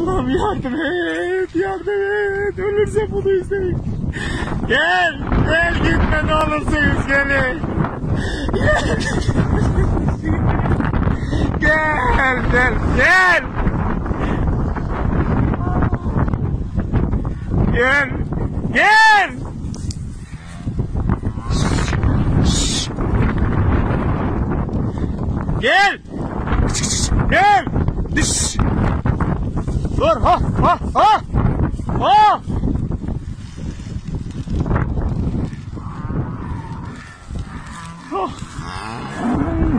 Allah'ım yardım et, yardım et. Ölürse bunu izleyin. Gel, gel gitme ne olursunuz gelin. Gel, gel, gel. Gel, gel. Gel. Gel. tesouro, ó, ó, ó, ó. Oh!